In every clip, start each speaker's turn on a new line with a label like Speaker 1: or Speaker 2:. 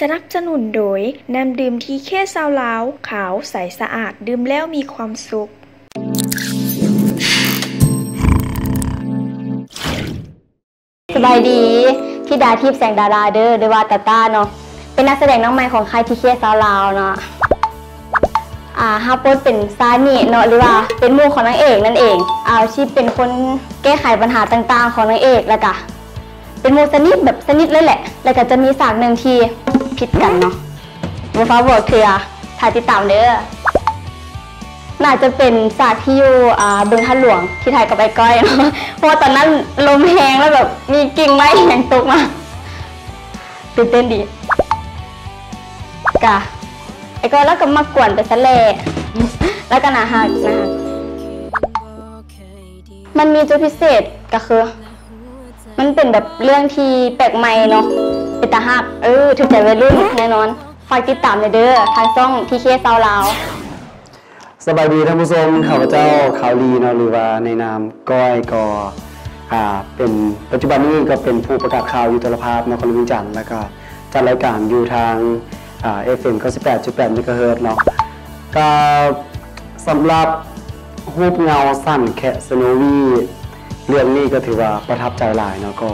Speaker 1: สนับสนุนโดยน้ำดื่มที่แค่ซาวลาว ขาวใสสะอาดดื่มแล้วมีความสุข
Speaker 2: สบายดีที่ดาทิพย์แสงดาราเดอหรือว่าตาต้าเนาะเป็นนักแสดงน้องใหม่ของค่ายทีเคสาวลาวเนาะอ่าฮาโปดเป็นซานีเนาะหรือว่าเป็นมู่ของนางเอกนั่นเองอาชีพเป็นคนแก้ไขปัญหาต่างๆ ของนางเอกแล้วก็เป็นมู่สนิทแบบสนิทเลยแหละ แล้วก็จะมีฉากหนึ่งที่ ผิดกันเนาะเดี๋ยวฟ้าบอกเคลียร์ถ่ายติดตามเด้อน่าจะเป็นฉากที่อยู่บึงท่าหลวงที่ถ่ายกับไอ้ก้อยเนาะเพราะตอนนั้นลมแรงแล้วแบบมีกิ่งไม้แหงตกมาตื่นเต้นดีกะไอ้ก้อยแล้วก็มากวนไปซะแลแล้วก็หนาหักนาหักมันมีจุดพิเศษก็คือ มันเป็นแบบเรื่องที่แปลกใหม่เนาะ เป็นตาหักเออถูกใจวัยรุ่นแน่นอนฝากติดตามเลยเด้อทางช่องทีเคซาวลาว
Speaker 3: สบายดีท่านผู้ชมข้าพเจ้าขาวลีเนาะหรือว่าในนามก้อยกออ่าเป็นปัจจุบันนี้ก็เป็นผู้ประกาศข่าวอยู่โทรภาพนครวิจันทร์แล้วก็จัดรายการอยู่ทางอ่า FM 98.8เมกะเฮิรตเนาะก็สำหรับรูปเงาสั้นแคะสโนวีเรื่องนี้ก็ถือว่าประทับใจหลายเนาะก็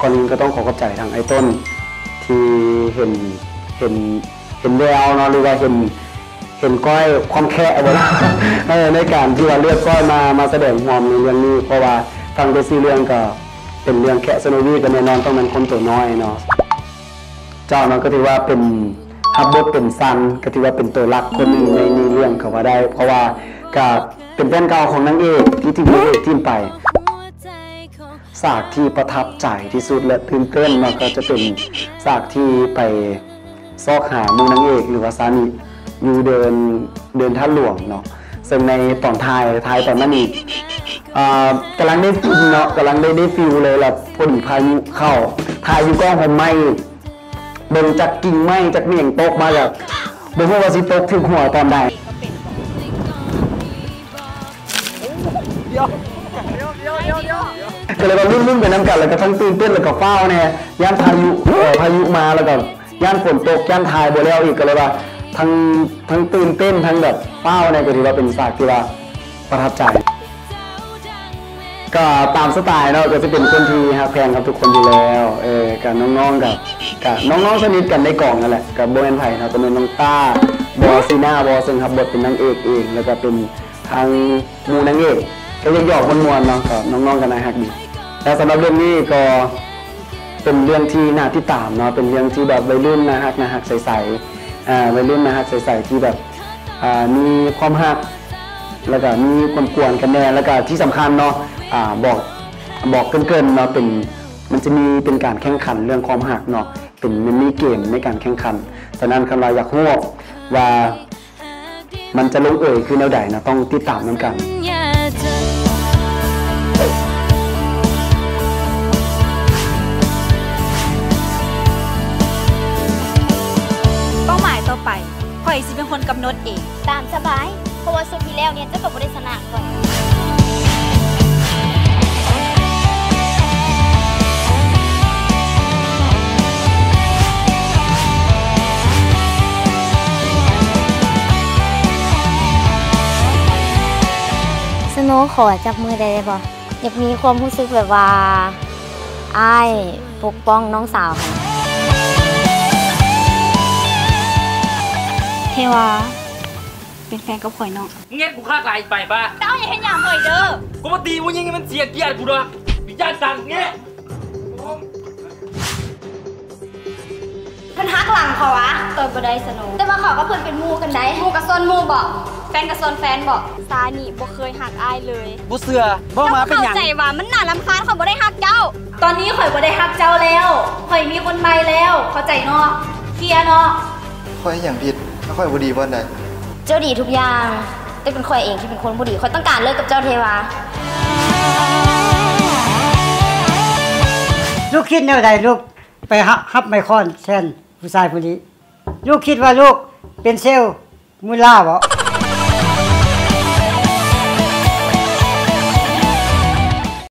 Speaker 3: ก่อนอื่นก็ต้องขอขอบใจทางไอ้ต้น ที่เห็นเห็นเห็นแววเนาะหรือว่าเห็นเห็นก้อยความแค่บ่ล่ะเออในการที่ว่าเลือกก้อยมามาแสดงความในเรื่องนี้เพราะว่าฟังไปซีเรื่องก็เป็นเรื่องแค่สโนวีกันแน่นอนต้องเป็นคนตัวน้อยเนาะเจ้าเนาะก็ถือว่าเป็นฮับบทเป็นซันก็ถือว่าเป็นตัวหลักคนหนึ่งในเรื่องเขาว่าได้ เพราะว่าก็เป็นแฟนเก่าของนางเอกที่ทิ้งนางเอกทิ้งไป ฉากที่ประทับใจที่สุดและตื่นเต้นเนก็จะเป็นฉากที่ไปซอกหาหมูนางเอกหรือว่าซานิอยู่เดินเดินท่าหลวงเนาะซึ่งในตอนท้ายท้ายตอนนั้นอีกกำลังได้ฟิลเนาะกำลังได้ได้ฟิลเลยแหละพอดีพายุเข้าทายอยู่กล้องผมไหมเบิ่งจากกิ่งไม้จากเมี่ยงตกมาจากบ่ฮู้ว่าสิตกถึงหัวตอนใด ก็เลยมารุ่นๆไปน้ำกันแล้วก็ทั้งตื่นเต้นแล้วก็เฝ้าเนี่ยย่านพายุพายุมาแล้วก็ย่านฝนตกย่านทายบัแล้วอีกก็เลยว่าทั้งทั้งตื่นเต้นทั้งแบบเฝ้าวเนี่ยก็ถือว่าเป็นฉากที่ว่าประทับใจ ก็ตามสไตล์เนาะก็จะเป็นคนที่ฮักแพงกับทุกคนอยู่แล้วเออกับน้องๆกับกับน้องๆสนิทกันในกล่องนั่นแหละกับโบแอนไผ่เนาะก็เป็นน้องต้าบอซีน่าบอซึ่งรับบทเป็นนางเอกเอง แล้วก็เป็นทางมูนางเอกก็ยังหยอกมวนๆเนาะกับน้องๆกันนายฮักดี แต่สำหรับเรื่องนี้ก็เป็นเรื่องที่น่าที่ตามเนาะเป็นเรื่องที่แบบวัยรุ่นนะฮักนะฮักใสๆอ่าวัยรุ่นนะฮักใสๆที่แบบอ่ามีความฮักแล้วก็มีความกวนกันแน่แล้วก็ที่สำคัญเนาะอ่าบอกบอกเกินๆเนาะเป็นมันจะมีเป็นการแข่งขันเรื่องความหักเนาะเป็นมันมีเกมในการแข่งขันฉะนั้นคำเราอยากรู้ว่ามันจะลงเอ่ยคือแนวใดนะต้องติดตามน้ำกัน
Speaker 4: สิเป็นคนกำหนดเอง
Speaker 5: ตามสบาย เพราะว่าสุดที่แล้วเนี่ยเจ้ากับบริษณะก่อน
Speaker 2: สโนว์ขอจับมือได้บ่อยากมีความรู้สึกแบบว่าอ้ายปกป้องน้องสาวค่ะ
Speaker 4: วาเป็นแฟนกับข่อยเนาะ
Speaker 6: เงี้ยกูฆ่าตายไปป่ะ
Speaker 5: เจ้าอย่าให้ยามข่อยเด้อ
Speaker 6: กูมาตีมึงยังไงมันเสียเกียรติกูด้วยวิจารณ์สั่งเงี้ย
Speaker 5: เพิ่นฮักหลังเขาวะตัวบ่ได้สนุกแต่ว่าเขาก็เพิ่นเป็นหมู่กันได้หมู่กับซนหมู่บ่แฟนกับซนแฟนบ่
Speaker 4: ซานี่บ่เคยหักอายเลย
Speaker 6: บุเสือบ่มาเป็นหยัง
Speaker 5: เข้าใจว่ามันน่ารำคาญเขาบ่ได้ฮักเจ้า
Speaker 4: ตอนนี้ข่อยบ่ได้หักเจ้าแล้วข่อยมีคนใหม่แล้ว เข้าใจเนาะเคลียร์เนาะ
Speaker 7: ค่อยอย่างผิด แล้วค่อยบ่ดีบ่ได้
Speaker 2: เจ้าดีทุกอย่าง แต่เป็นข่อยเองที่เป็นคนบ่ดีข่อยต้องการเลิกกับเจ้าเทวา
Speaker 8: ลูกคิดแนวใดลูกไปฮับฮับไมคอนแทนผู้ชายผู้นี้ ลูกคิดว่าลูกเป็นเซลล์มูลล่าบ่